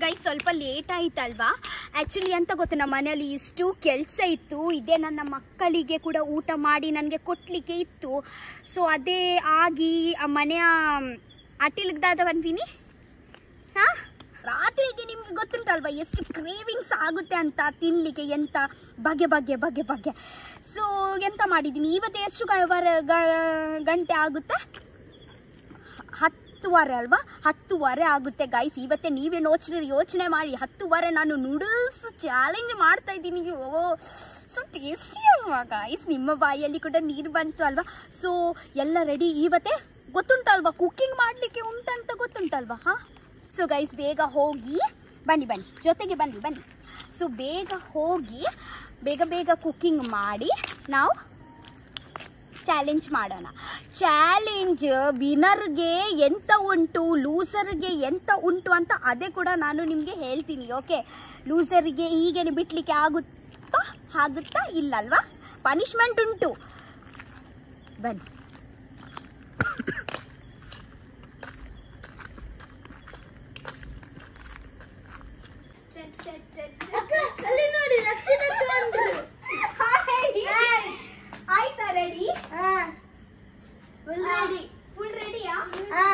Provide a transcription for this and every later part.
Guys ಸ್ವಲ್ಪ late ಆಯ್ತಲ್ವಾ? Actually ಅಂತ ಗೊತ್ತು, ನಮ್ಮ ಮನೆಯಲ್ಲಿ ಇಷ್ಟು ಕೆಲಸ ಇತ್ತು. ಇದೇ ನನ್ನ ಮಕ್ಕಳಿಗೆ ಕೂಡ ಊಟ ಮಾಡಿ ನನಗೆ ಕೊಟ್ಟಲಿಕ್ಕೆ ಇತ್ತು. ಸೊ ಅದೇ ಆಗಿ ಆ ಮನೆಯ ಅಟಿಲ್ಗದಾದ ಬನ್ವಿನಿ ಹಾಂ? ರಾತ್ರಿಗೆ ನಿಮಗೆ ಗೊತ್ತುಂಟಲ್ವಾ ಎಷ್ಟು ಕ್ರೇವಿಂಗ್ಸ್ ಆಗುತ್ತೆ ಅಂತ ತಿನ್ನಲಿಕ್ಕೆ ಎಂತ? ಬಗೆ ಬಗೆ ಬಗೆ ಬಗೆ. ಸೊ ಎಂತ ಮಾಡಿದ್ದೀನಿ? ಇವತ್ತು ಎಷ್ಟು ಗ- ಗಂಟೆ ಆಗುತ್ತೆ? ಹತ್ತುವರೆ ಅಲ್ವಾ? ಹತ್ತುವರೆ ಆಗುತ್ತೆ ಗೈಸ್ ಇವತ್ತೇ ನೀವೇ ಯೋಚನೆ ಯೋಚನೆ ಮಾಡಿ. ಹತ್ತುವರೆ ನಾನು ನೂಡಲ್ಸ್ ಚಾಲೆಂಜ್ ಮಾಡ್ತಾ ಇದ್ದೀನಿ. ಓ ಸೊ ಟೇಸ್ಟಿ ಅಲ್ವಾ ಗೈಸ್ ನಿಮ್ಮ ಬಾಯಲ್ಲಿ ಕೂಡ ನೀರು ಬಂತು ಅಲ್ವಾ? ಸೊ ಎಲ್ಲ ರೆಡಿ ಇವತ್ತೇ ಗೊತ್ತುಂಟಲ್ವಾ ಕುಕ್ಕಿಂಗ್ ಮಾಡಲಿಕ್ಕೆ ಉಂಟಂತ ಗೊತ್ತುಂಟಲ್ವಾ ಹಾಂ? ಸೊ ಗೈಸ್ ಬೇಗ ಹೋಗಿ ಬನ್ನಿ ಬನ್ನಿ. ಜೊತೆಗೆ ಬನ್ನಿ ಬನ್ನಿ. ಸೊ ಬೇಗ ಹೋಗಿ, ಬೇಗ ಬೇಗ ಕುಕ್ಕಿಂಗ್ ಮಾಡಿ ನಾವು ಚಾಲೆಂಜ್ ಮಾಡೋಣ. ಚಾಲೆಂಜ್ ವಿನರ್ಗೆ ಎಂತ ಉಂಟು ಲೂಸರ್ಗೆ ಎಂತ ಉಂಟು ಅಂತ ಅದೇ ಕೂಡ ನಾನು ನಿಮಗೆ ಹೇಳ್ತೀನಿ ಓಕೆ ಲೂಸರ್ಗೆ ಹೀಗೇನೆ ಬಿಡ್ಲಿಕ್ಕೆ ಆಗುತ್ತಾ ಆಗುತ್ತಾ ಇಲ್ಲಲ್ವಾ? ಪನಿಷ್ಮೆಂಟ್ ಉಂಟು. ಬನ್ನಿ. ನೋಡಿ ರಕ್ಷಣಕ್ಕೆ ಬಂದ್ರು ಆಯ್ತಾ ರೆಡಿ ಹಾ ಫುಲ್ ರೆಡಿ ಫುಲ್ ರೆಡಿಯಾ ಹಾ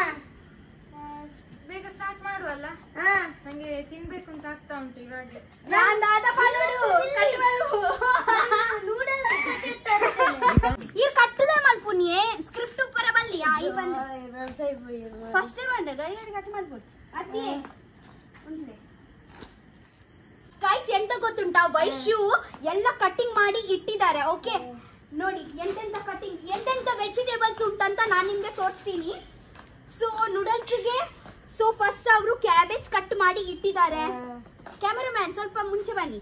ಬೇಗ ಸ್ಟಾರ್ಟ್ ಮಾಡುವಲ್ಲ ಹಾ ನಂಗೆ ತಿನ್ಬೇಕು ಅಂತ ಆಗ್ತಾ ಉಂಟು ಇವಾಗ ನಾನು ದಾದ ಪಾಲೋಡು ಕಟ್ ಮಾಡು ನೂಡಲ್ಸ್ ಇರ್ ಕಟ್ಟದೆ ಮಲ್ಪುನಿಯೇ ಸ್ಕ್ರಿಪ್ಟ್ ಉಪ್ಪರ ಬಲ್ಲಿಯಾ ಈ ಬಂದು ಫಸ್ಟ್ ಬಂದ ಗಡಿ ಗಡಿ ಕಟ್ ಮಾಡ್ಬೋದು ಅದೇ ಗೈಸ್ ಎಂತ ಗೊತ್ತುಂಟಾ ವೈಶ್ಯು ಎಲ್ಲ ಕಟಿಂಗ್ ಮಾಡಿ ಇಟ್ಟಿದ್ದಾರೆ ಓಕೆ ನೋಡಿ ಎಂತೆಂತ ಕಟಿಂಗ್ ಎಂತೆಂತ ವೆಜಿಟೇಬಲ್ಸ್ ಉಂಟಂತ ನಾನು ನಿಮಗೆ ತೋರಿಸ್ತೀನಿ. ಸೊ ನೂಡಲ್ಸ್ಗೆ ಸೊ ಫಸ್ಟ್ ಅವರು ಕ್ಯಾಬೇಜ್ ಕಟ್ ಮಾಡಿ ಇಟ್ಟಿದ್ದಾರೆ. ಕ್ಯಾಮರಾಮ್ಯಾನ್ ಸ್ವಲ್ಪ ಮುಂಚೆ ಬನ್ನಿ.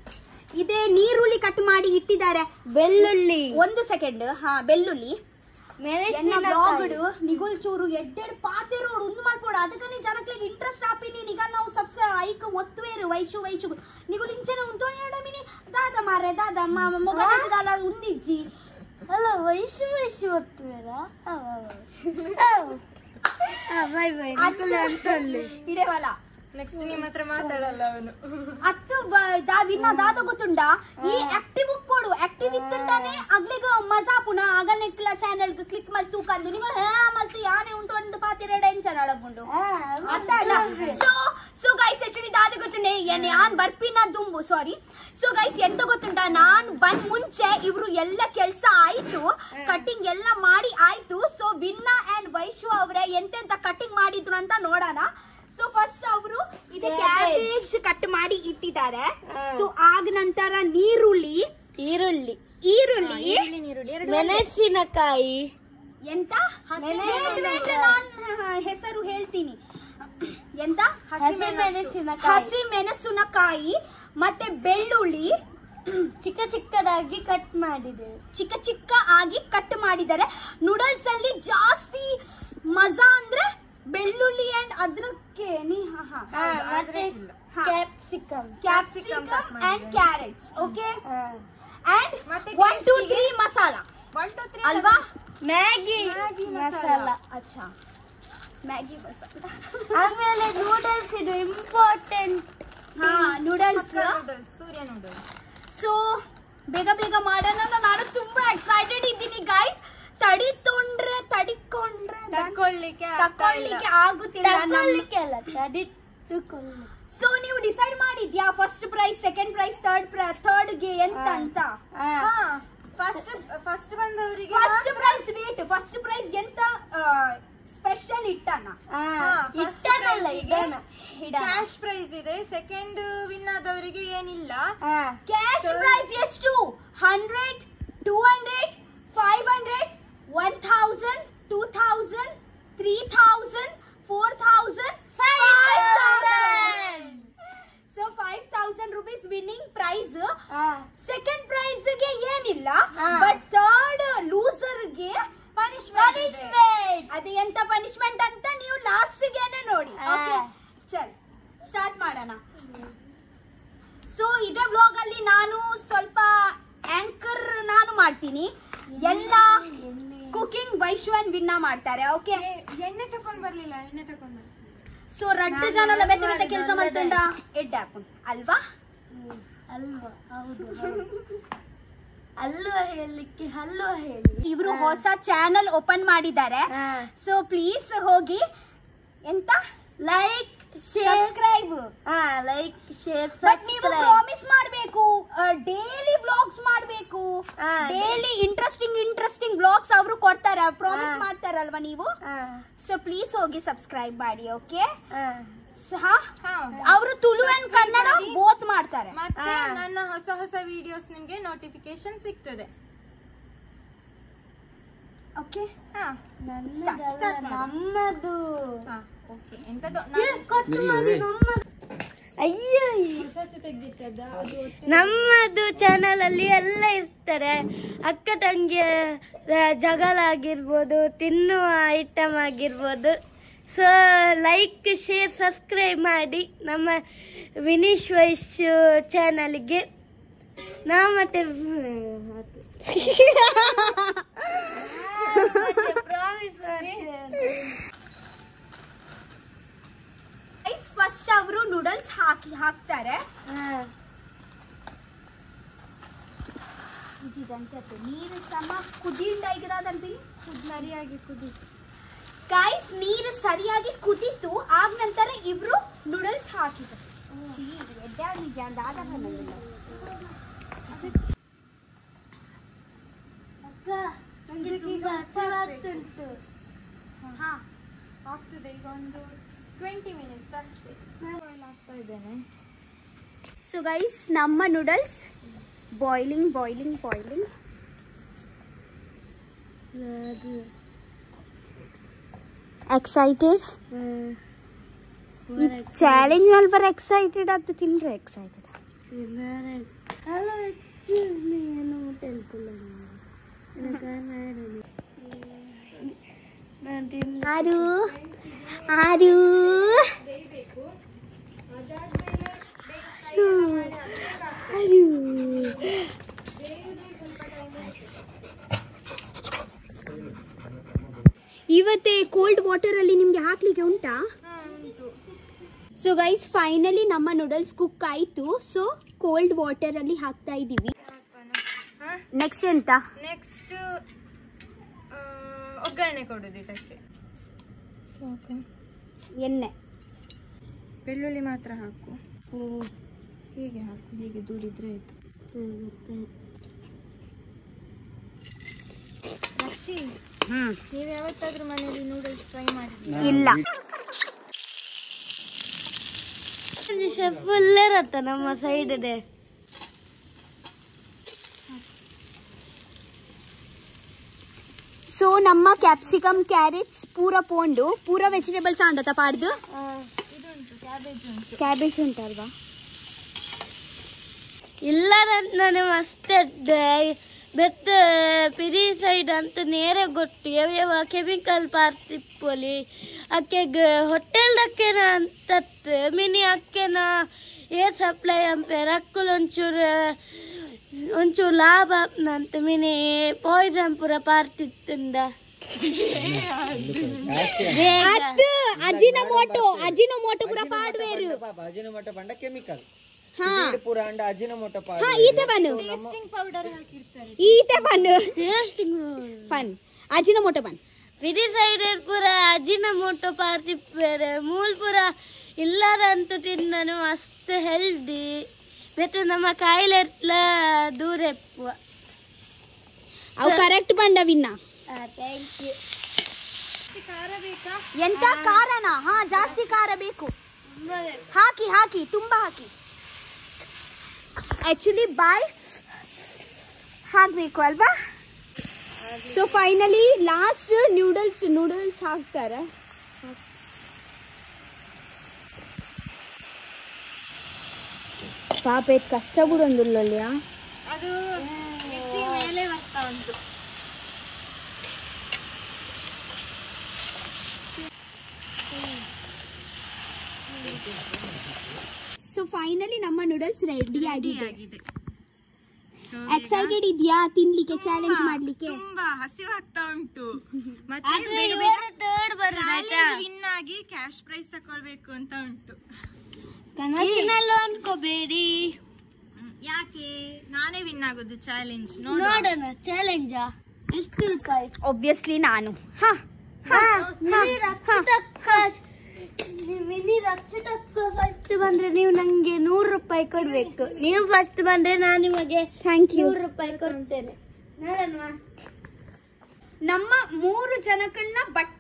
ಇದೇ ನೀರುಳ್ಳಿ ಕಟ್ ಮಾಡಿ ಇಟ್ಟಿದ್ದಾರೆ. ಬೆಳ್ಳುಳ್ಳಿ. ಒಂದು ಸೆಕೆಂಡ್ ಹಾ ಬೆಳ್ಳುಳ್ಳಿ. ಬ್ಲಾಗ್ಡ್ ನಿಗುಲ್ ಚೂರು ಎಡ್ಡೆಡ್ ರೋಡ್ ಒಂದು ಮಾಡ್ಕೊಡು. ಅದಕ್ಕೆ ಜನಕ್ಕೆ ಇಂಟ್ರೆಸ್ಟ್ ಆಪಿನಿ. ನಿಗ ನಾವು ಸಬ್ಸ್ಕ್ರೈಬ್ ಐಕ್ ಒತ್ತುವೇರು ವೈಶು ವೈಶು ನಿಗುಲ್ ಇಂಚನ ಮಿನಿ ದಾದ ಮಾರೆ ದಾದ ದಾದ ಉಂದಿಜ್ಜಿ. ಅಲ್ಲ ವಯಸ್ಸು ವಯಸ್ಸು ಹೊತ್ತುವೇರ ಬೈ ಬೈ ಅಂತಲ್ಲಿ. ಇಡೇವಲ್ಲ. ನೆಕ್ಸ್ಟ್ ನಿಮ್ಮ ಹತ್ರ ಮಾತಾಡಲ್ಲ ಅವನು. ಅತ್ತು ವಿನ್ನ ದಾದ ಗೊತ್ತುಂಡ ಈ ಆಕ್ಟಿವ್ ಕೊಡು ಆಕ್ಟಿವ್ ಇತ್ತಂತಾನೆ ಅಗ್ಲಿಗ ಮಜಾ ಪುನಃ. ಆಗಲ್ನೆಕ್ಲ ಚಾನೆಲ್ ಕ್ಲಿಕ್ ಮಲ್ ತೂಕಂದು ನೀವು ಹೇ ಮಲ್ತು ಯಾನೆ ಉಂಟು ಅಂತ ಪಾತಿರ ಟೆನ್ಷನ್ ಅಳಗುಂಡು ಅರ್ಥ ಅಲ್ಲ ಸೊ ಸೊ ಗೈಸ್ ಆಕ್ಚುಲಿ ದಾದ ಗೊತ್ತುಂಡೆ ಏನ್ ಯಾನ್ ಬರ್ಪಿನ ದುಂಬು ಸಾರಿ ಸೊ ಗೈಸ್ ಎಂತ ಗೊತ್ತುಂಟ? ನಾನ್ ಬಂದ್ ಮುಂಚೆ ಇವ್ರು ಎಲ್ಲ ಕೆಲ್ಸ ಆಯ್ತು. ಕಟಿಂಗ್ ಎಲ್ಲ ಮಾಡಿ ಆಯ್ತು. ಸೊ ವಿನ್ನ ಅಂಡ್ ವೈಶು ಅವ್ರೆ ಎಂತೆಂತ ಕಟಿಂಗ್ ಮಾಡಿದ್ರು ಅಂತ ನೋಡೋಣ. ಸೊ ಫಸ್ಟ್ ಅವರು ಇದು ಕ್ಯಾಬೇಜ್ ಕಟ್ ಮಾಡಿ ಇಟ್ಟಿದ್ದಾರೆ. ಸೊ ಆಗ ನಂತರ ನೀರುಳ್ಳಿ ಈರುಳ್ಳಿ. ಈರುಳ್ಳಿ. ಈರುಳ್ಳಿ ನೀರುಳ್ಳಿ. ಎರಡು ಮೆಣಸಿನಕಾಯಿ. ಎಂತ? Wait, wait, ನಾನ್ ಹೆಸರು ಹೇಳ್ತೀನಿ. ಎಂತ? ಹಸಿ ಮೆಣಸಿನಕಾಯಿ. ಹಸಿ ಮೆಣಸಿನಕಾಯಿ ಮತ್ತೆ ಬೆಳ್ಳುಳ್ಳಿ. ಚಿಕ್ಕ ಚಿಕ್ಕದಾಗಿ ಕಟ್ ಮಾಡಿದೆ. ಚಿಕ್ಕ ಚಿಕ್ಕ ಆಗಿ ಕಟ್ ಮಾಡಿದರೆ ನೂಡಲ್ಸ್ ಅಲ್ಲಿ ಜಾಸ್ತಿ ಮಜಾ ಅಂದ್ರೆ ಬೆಳ್ಳುಳ್ಳಿ ಅಂಡ್ ಅದ್ರಕ್ಕೆ ನೀ ಹಾ ಹಾ. ಹಾ, ಮತ್ತೆ ಹಾ. Capsicum capsicum and carrots okay and one two three masala one two three ಅಲ್ವಾ? ಮ್ಯಾಗಿ ಮಸಾಲ ಅಚ್ಚಾ. ಮ್ಯಾಗಿ ಮಸಾಲ ಆಮೇಲೆ ನೂಡಲ್ಸ್ ಇದು ಇಂಪಾರ್ಟೆಂಟ್ ಹಾ ನೂಡಲ್ಸ್ ಸೂರ್ಯ ನೂಡಲ್ಸ್ ಸೊ ಬೇಗ ಬೇಗ ಮಾಡೋಣ. ನಾನು ತುಂಬಾ ಎಕ್ಸೈಟೆಡ್ ಇದ್ದೀನಿ ಗೈಸ್ ತಡಿತೊಂಡ್ರೆ ತಡಿಕೊಂಡ್ರೆ ತಕೊಳ್ಳಿಕ್ಕೆ ತಕೊಳ್ಳಿಕ್ಕೆ ಆಗುತ್ತಿಲ್ಲ. ತಕೊಳ್ಳಿಕ್ಕೆ ಅಲ್ಲ ತಡಿದುಕೊಳ್ಳಿ ಸೊ ನೀವು ಡಿಸೈಡ್ ಮಾಡಿದ್ಯಾ? First prize second prize third ಥರ್ಡ್ಗೆ ಎಂತ ಅಂತ ಫಸ್ಟ್ ಫಸ್ಟ್ ಬಂದವರಿಗೆ first prize wait first prize ಎಂತ? ಸ್ಪೆಷಲ್ ಇಟ್ಟನ ಇಷ್ಟನಲ್ಲ ಇದನ್ನ ಕ್ಯಾಶ್ ಪ್ರೈಸ್ ಇದೆ. ಸೆಕೆಂಡ್ ವಿನ್ ಆದವರಿಗೆ ಏನಿಲ್ಲ. ಕ್ಯಾಶ್ ಪ್ರೈಸ್ ಎಷ್ಟು? Hundred two hundred five hundred one thousand two thousand three thousand four thousand five thousand so five thousand rupees winning prize second ಪ್ರೈಸ್ಗೆ ಏನಿಲ್ಲ but third ಲೂಸರ್ಗೆ punishment ಅದು ಎಂತ punishment ಅಂತ ನೀವು last ಗೆನೆ ನೋಡಿ. Okay ಚಲ್ ಸ್ಟಾರ್ಟ್ ಮಾಡೋಣ. So ಇದೇ ಬ್ಲಾಗ್ ಅಲ್ಲಿ ನಾನು ಸ್ವಲ್ಪ ಆಂಕರ್ ನಾನು ಮಾಡ್ತೀನಿ. ಎಲ್ಲ ಕುಕಿಂಗ್ ವೈಶ್ವನ್ ವಿನ್ನ ಮಾಡ್ತಾರೆ ಓಕೆ ಎಣ್ಣೆ ತಕೊಂಡ್ ಬರ್ಲಿಲ್ಲ ಎಣ್ಣೆ ತಕೊಂಡ್ ಸೊ ರಡ್ಡು ಜನಲ ಬೆಟ್ಟ ಬೆಟ್ಟ ಕೆಲಸ ಮಾಡ್ತಂಡ? ಎಡ್ಡೆ ಹಾಕೊಂಡು ಅಲ್ವಾ? ಅಲ್ವಾ? ಹೌದು. ಅಲ್ವಾ ಹೇಳಲಿಕ್ಕೆ ಅಲ್ವಾ ಹೇಳಿ? ಇವರು ಹೊಸ ಚಾನಲ್ ಓಪನ್ ಮಾಡಿದ್ದಾರೆ. ಸೊ ಪ್ಲೀಸ್ ಹೋಗಿ ಎಂತ? Like share subscribe like share but ನೀವು ಪ್ರಾಮಿಸ್ ಮಾಡಬೇಕು. ಡೈಲಿ ವ್ಲಾಗ್ಸ್ ಮಾಡಬೇಕು. ಡೈಲಿ ಇಂಟ್ರೆಸ್ಟಿಂಗ್ ಇಂಟ್ರೆಸ್ಟಿಂಗ್ ಬ್ಲಾಗ್ಸ್ ಅವರು ಕೊಡ್ತಾರೆ. ಪ್ರಾಮಿಸ್. ಮಾಡ್ತಾರಲ್ವಾ ನೀವು? ಸೊ ಪ್ಲೀಸ್ ಹೋಗಿ ಸಬ್ಸ್ಕ್ರೈಬ್ ಮಾಡಿ ಓಕೆ ಅವರು ತುಳು ಅಂಡ್ ಕನ್ನಡ ಬೋತ್ ಮಾಡ್ತಾರೆ. ಮತ್ತೆ ನನ್ನ ಹೊಸ ಹೊಸ ವಿಡಿಯೋಸ್ ನಿಮ್ಗೆ ನೋಟಿಫಿಕೇಶನ್ ಸಿಗ್ತದೆ. ಓಕೆ. ನಮ್ಮದು. ಓಕೆ ಎಂತದ್ದು ಅಯ್ಯೋ ನಮ್ಮದು ಚಾನಲ್ ಅಲ್ಲಿ ಎಲ್ಲ ಇರ್ತಾರೆ. ಅಕ್ಕ ತಂಗಿಯ ಜಗಳ ಆಗಿರ್ಬೋದು, ತಿನ್ನುವ ಐಟಮ್ ಆಗಿರ್ಬೋದು. ಸೊ ಲೈಕ್ ಶೇರ್ ಸಬ್ಸ್ಕ್ರೈಬ್ ಮಾಡಿ ನಮ್ಮ ವಿನೀಶ್ ವೈಶ್ ಚಾನಲ್ಗೆ ನಾ ಮತ್ತೆ ಫಸ್ಟ್ ಅವರು ನೂಡಲ್ಸ್ ಹಾಕಿ ಹಾಕ್ತಾರೆ. ಇದಂತೆ ನೀರು ಸಮ ಈಗದಾದನ್ಬಿ ಸರಿಯಾಗಿ ಕುದಿ. ಗೈಸ್ ನೀರು ಸರಿಯಾಗಿ ಕುದಿತು ಆಗ ನಂತರ ಇಬ್ರು ನೂಡಲ್ಸ್ ಹಾಕಿದ್ರು. ಈಗ ಆಗ್ತದೆ. ಒಂದು ಟ್ವೆಂಟಿ ಮಿನಿಟ್ಸ್ ಅಷ್ಟೇ. ಸೊ ಗೈಸ್ ನಮ್ಮ ನೂಡಲ್ಸ್ ಬಾಯ್ಲಿಂಗ್ ಬಾಯ್ಲಿಂಗ್ ಬಾಯ್ಲಿಂಗ್ ಅದು ಎಕ್ಸೈಟೆಡ್ ಹ್ಮ್. ಈ ಚಾಲೆಂಜ್ನಲ್ಲಿ ಬರ ಎಕ್ಸೈಟೆಡ್ ಅದು ತಿನ್ರೆ ಎಕ್ಸೈಟೆಡ್ ತಿನ್ನರೆ. ಹಲೋ ಇವತ್ತೇ ಕೋಲ್ಡ್ ವಾಟರ್ ಅಲ್ಲಿ ನಿಮ್ಗೆ ಹಾಕ್ಲಿಕ್ಕೆ ಉಂಟಾ? ಸೊ ಗೈಸ್ ಫೈನಲಿ ನಮ್ಮ ನೂಡಲ್ಸ್ ಕುಕ್ ಆಯ್ತು. ಸೊ ಕೋಲ್ಡ್ ವಾಟರ್ ಅಲ್ಲಿ ಹಾಕ್ತಾ ಇದೀವಿ ನೆಕ್ಸ್ಟ್ ಎಂತ? ನೆಕ್ಸ್ಟ್ ಒಗ್ಗರಣೆ ಕೊಡುದು ಇದಕ್ಕೆ. ಸಾಕು? ಎಣ್ಣೆ. ಬೆಳ್ಳುಳ್ಳಿ ಮಾತ್ರ ಹಾಕು. ಹೀಗೆ ಹಾಕು ಹೀಗೆ ದೂರಿದ್ರೆ ಆಯ್ತು. ಹ್ಮ್ ನೀವು ಯಾವತ್ತಾದ್ರೂ ಮನೆಯಲ್ಲಿ ನೂಡಲ್ಸ್ ಟ್ರೈ ಮಾಡಿದ್ದೀರಾ? ಇಲ್ಲ. ಇರತ್ತ ನಮ್ಮ ಸೈಡ್ ಇದೆ ಸೊ ನಮ್ಮ ಕ್ಯಾಪ್ಸಿಕಮ್ ಕ್ಯಾರೆಟ್ಸ್ ಪೂರ ಪೋಂಡು ಪೂರ ವೆಜಿಟೇಬಲ್ಸ್ ಆಂಡತ ಪಾಡ್ದು? ಕ್ಯಾಬೇಜ್ ಉಂಟು ಕ್ಯಾಬೇಜ್ ಉಂಟಲ್ವಾ? ಇಲ್ಲದಂತಾನೆ ಮಸ್ತ್ ಬೆತ್ತ ಸೈಡ್ ಅಂತ ನೇರ ಗೊತ್ತು. ಯಾವ ಕೆಮಿಕಲ್ ಪಾರ್ತಿಪ್ಪೊಲಿ ಅಕ್ಕೆ ಹೋಟೆಲ್ ದಕ್ಕೆನ ಅಂತತ್ ಮಿನಿ ಅಕ್ಕೆನ ಏ ಸಪ್ಲೈ ಅಂಪೇರ್ ಅಕ್ಕಲ್ ಒಂಚೂರು ಒಂಚೂರು ಲಾಭ ಆಪ್ನಂತ ಮಿನಿ ಪಾಯ್ಸನ್ ಪೂರ ಪಾರ್ತಿತ್ತಂದ ಅದು ಅಜಿನ ಮೋಟೋ. ಅಜಿನ ಮೋಟೋ ಪೂರ ಪಾಡ್ವೇರು. ಅಜಿನಮೋಟ ಪಂಡ ಕೆಮಿಕಲ್ ಹಾ. ಪೂರ ಅಂಡ ಅಜಿನಮೋಟ ಹಾ ಈತೆ ಬನ್ನು. ಪೌಡರ್ ಹಾಕಿರ್ತಾರೆ. ಈತೆ ಬನ್ನು. ಟೇಸ್ಟಿಂಗ್ ಮೋಟೋ ಬನ್. ವಿಧಿ ಪೂರ ಪಾರ್ತಿಪ್ಪೇರೆ ಮೂಲ್ ಪೂರ ಇಲ್ಲದಂತ ತಿನ್ನನು ಮಸ್ತ್ ಹೆಲ್ದಿ. ಮತ್ತೆ ನಮ್ಮ ಕಾಯಿಲೆ ದೂರ ಎಪ್ಪುವ ಅವು ಕರೆಕ್ಟ್ ಬಂಡ ವಿನ್ನ ಎಂತ? ಕಾರಣ ಹಾ ಜಾಸ್ತಿ ಖಾರ ಬೇಕು. ಹಾಕಿ ಹಾಕಿ ತುಂಬಾ ಹಾಕಿ. ಆಕ್ಚುಲಿ ಬಾಯ್ ಹಾಕ್ಬೇಕು ಅಲ್ವಾ? So finally last noodles noodles ಹಾಕ್ತಾರೆ. ಪಾಪ ಇದು ಕಷ್ಟ ಅಲ್ಲಿಯಾ ಅದು ಮಿಕ್ಸಿ ಮೇಲೆ ಬರ್ತಾ ಉಂಟು. ಸೊ ಫೈನಲಿ ನಮ್ಮ ನೂಡಲ್ಸ್ ರೆಡಿ ಆಗಿದೆ. ಎಕ್ಸೈಟೆಡ್ ಇದೆಯಾ ತಿನ್ಲಿಕ್ಕೆ ಚಾಲೆಂಜ್ ಮಾಡ್ಲಿಕ್ಕೆ? ತುಂಬಾ ಹಸಿವು ಆಗ್ತಾ ಉಂಟು. ಮತ್ತೆ? ವಿನ್ ಆಗಿ ಕ್ಯಾಶ್ ಪ್ರೈಸ್ ತಕೊಳ್ಬೇಕು ಅಂತ ಉಂಟು. ಕನಸಿನಲ್ಲೂ ಅನ್ಕೋಬೇಡಿ. ಯಾಕೆ? ನಾನೇ ವಿನ್ ಆಗೋದು ಚಾಲೆಂಜ್ ನೋಡೋಣ ಚಾಲೆಂಜ್ ಎಷ್ಟು ರೂಪಾಯಿ? ಒಬ್ವಿಯಸ್ಲಿ ನಾನು. ಹಾ ಹಾ ಮಿನಿ ರಕ್ಷಟಕ್ಕ ಫಸ್ಟ್ ಬಂದ್ರೆ ನೀವು ನಂಗೆ ನೂರು ರೂಪಾಯಿ ಕೊಡ್ಬೇಕು. ನೀವು ಫಸ್ಟ್ ಬಂದ್ರೆ ನಾನು ನಿಮಗೆ ಥ್ಯಾಂಕ್ ಯು ನೂರು ರೂಪಾಯಿ ಕೊಡ್ತೇನೆ. ನೋಡೋಣ ನಮ್ಮ ಮೂರು ಜನಕನ್ನ ಬಟ್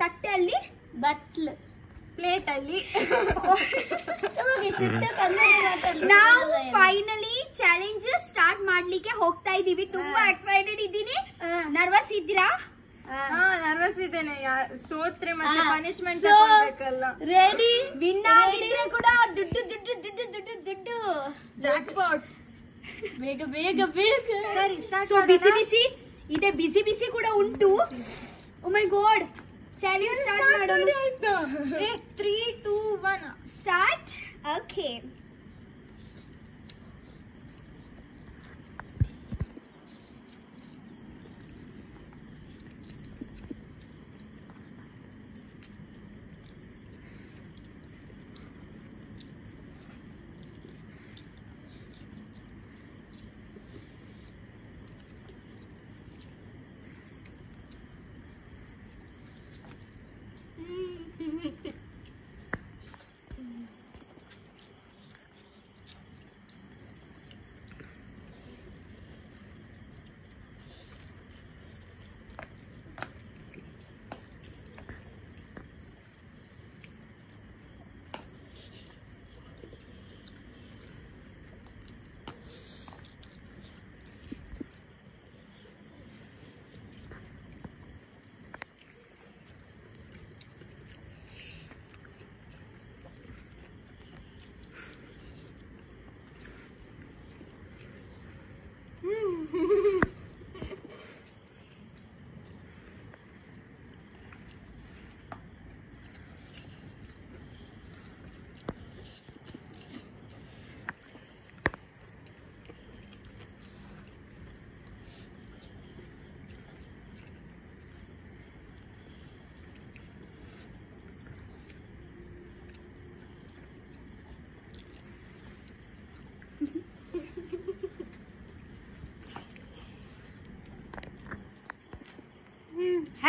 ತಟ್ಟೆಯಲ್ಲಿ ಬಟ್ಲ್. ಪ್ಲೇಟ್ ಅಲ್ಲಿ ನಾವು ಫೈನಲಿ ಚಾಲೆಂಜ್ ಸ್ಟಾರ್ಟ್ ಮಾಡ್ಲಿಕ್ಕೆ ಹೋಗ್ತಾ ಇದೀವಿ. ತುಂಬಾ ಎಕ್ಸೈಟೆಡ್ ಇದ್ದೀನಿ. ನರ್ವಸ್ ಇದ್ದೀರಾ? ಹಾ. ನರ್ವಸ್ ಇದ್ದೇನೆ. ಯಾ- ಸೋತ್ರೆ ಮತ್ತೆ ಪನಿಶ್ಮೆಂಟ್ ತಗೊಳ್ಬೇಕಲ್ಲ ರೆಡಿ ವಿನ್ ಆಗಿದ್ರೆ ಕೂಡ ದುಡ್ಡು ದುಡ್ಡು ದುಡ್ಡು ದುಡ್ಡು ದುಡ್ಡು. ಜಾಕ್ಪಾಟ್ ಬೇಗ ಬೇಗ ಬೇಗ. ಸರಿ ಸೊ ಬಿಸಿ ಬಿಸಿ ಇದೆ ಬಿಸಿ ಬಿಸಿ ಕೂಡ ಉಂಟು. ಮೈ ಗಾಡ್ ಚಾಲೆಂಜ್ ಸ್ಟಾರ್ಟ್ ಮಾಡೋಣ. Three two one start okay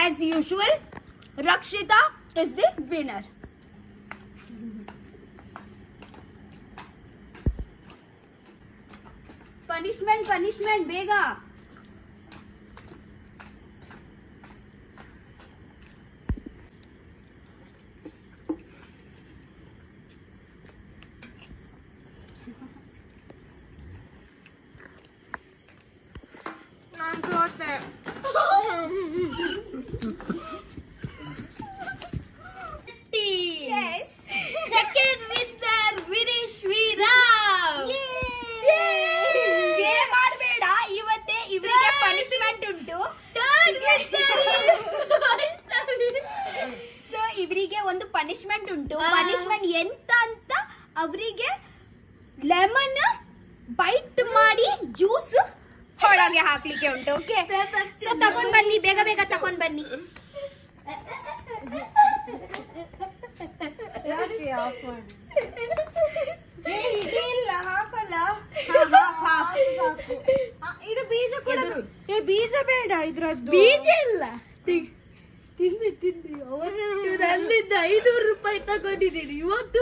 As usual, Rakshita is the winner. Punishment, punishment, Bega. Second winner Vinesh ವೀರಾವ್ ಏನ್ ಮಾಡಬೇಡ ಇವತ್ತೇ ಇವರಿಗೆ ಪನಿಷ್ಮೆಂಟ್ ಉಂಟು. ಸೊ ಇವರಿಗೆ ಒಂದು ಪನಿಷ್ಮೆಂಟ್ ಉಂಟು. ಪನಿಶ್ಮೆಂಟ್ ಪನಿಷ್ಮೆಂಟ್ ಎಂತ ಅಂತ ಅವರಿಗೆ ಲೆಮನ್ ಬೈಟ್ ಮಾಡಿ ಜ್ಯೂಸ್ ಒಳಗೆ ಹಾಕ್ಲಿಕ್ಕೆ ಉಂಟು ಓಕೆ ಸೊ ತಗೊಂಡ್ ಬನ್ನಿ ಬೇಗ ಬೇಗ ತಗೊಂಡ್ ಬನ್ನಿ. ಬೀಜ ಕೂಡ ಏ ಬೀಜ ಬೇಡ ಇದ್ರದ್ದು. ಬೀಜ ಇಲ್ಲ. ತಿಂದು ತಿಂದು ಅವತ್ತು ಅಲ್ಲಿಂದ ಐನೂರು ರೂಪಾಯಿ ತಗೊಂಡಿದ್ದೀನಿ. ಇವತ್ತು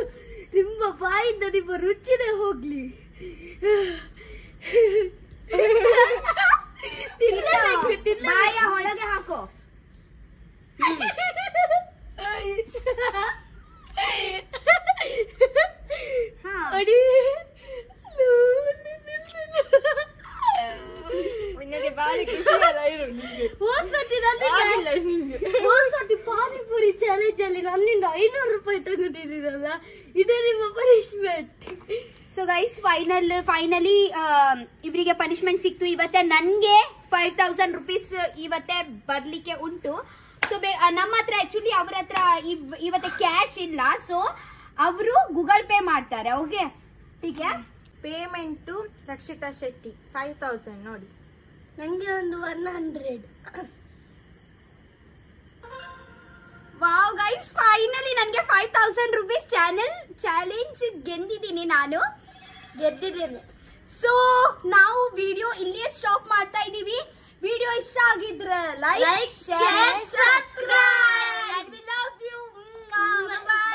ನಿಮ್ಮ ಬಾಯಿಂದ ನಿಮ್ಮ ರುಚಿನೇ ಹೋಗ್ಲಿ. ಬಾಯ ಒಳಗೆ ಹಾಕೋ. ಹಾ. ಅಡಿ. ನಿನಗೆ ಬಾರಿ ಖುಷಿ ಅಲ್ಲ ಇರು ನಿಂಗೆ. ಹೋದ್ಸತಿ ನನಗೆ ಹೋದ್ಸತಿ ಪಾನಿಪುರಿ ಚಾಲೆಂಜ್ ಅಲ್ಲಿ ನನ್ನಿಂದ ಐನೂರು ರೂಪಾಯಿ ತಗೊಂಡಿದ್ದೀರಲ್ಲ ಇದೇ ನಿಮ್ಮ punishment so guys final finally ಇವರಿಗೆ ಪನಿಷ್ಮೆಂಟ್ ಸಿಕ್ತು. ಇವತ್ತೆ ನನ್ಗೆ ಫೈವ್ ತೌಸಂಡ್ ರುಪೀಸ್ ಇವತ್ತೆ ಬರ್ಲಿಕ್ಕೆ ಉಂಟು. ಸೊ ನಮ್ಮ ಹತ್ರ ಆಕ್ಚುಲಿ ಅವ್ರ ಹತ್ರ ಇವ್- ಇವತ್ತೆ ಕ್ಯಾಶ್ ಇಲ್ಲ. ಸೊ ಅವರು ಗೂಗಲ್ ಪೇ ಮಾಡ್ತಾರೆ ಓಕೆ ಟೀಕೆ payment Rakshita Shetty five thousand ನೋಡಿ. ನಂಗೆ ಒಂದು one hundred wow guys finally ನನಗೆ five thousand rupees channel challenge ಗೆಂದಿದ್ದೀನಿ ನಾನು. ಗೆದ್ದಿದ್ದೇನೆ. ಸೊ ನಾವು ವಿಡಿಯೋ ಇಲ್ಲಿಯೇ ಸ್ಟಾಪ್ ಮಾಡ್ತಾ ಇದೀವಿ ವಿಡಿಯೋ ಇಷ್ಟ ಆಗಿದ್ರೆ like share subscribe love you bye